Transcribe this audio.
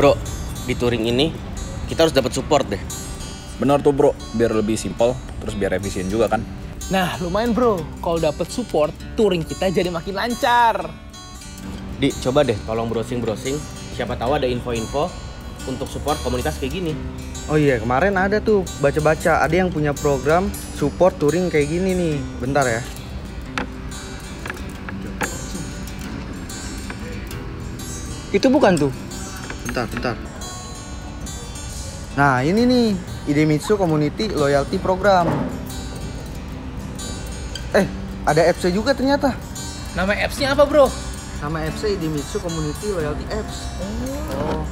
Bro, di touring ini kita harus dapat support deh. Benar tuh bro, biar lebih simpel, terus biar efisien juga kan. Nah, lumayan bro. Kalau dapet support, touring kita jadi makin lancar. Di, coba deh tolong browsing-browsing. Siapa tahu ada info-info untuk support komunitas kayak gini. Oh iya, kemarin ada tuh baca-baca ada yang punya program support touring kayak gini nih. Bentar ya. Itu bukan tuh. Bentar, bentar. Nah, ini nih Idemitsu Community Loyalty Program. Eh, ada apps juga ternyata. Nama apps-nya apa bro? Nama apps Idemitsu Community Loyalty Apps. Oh.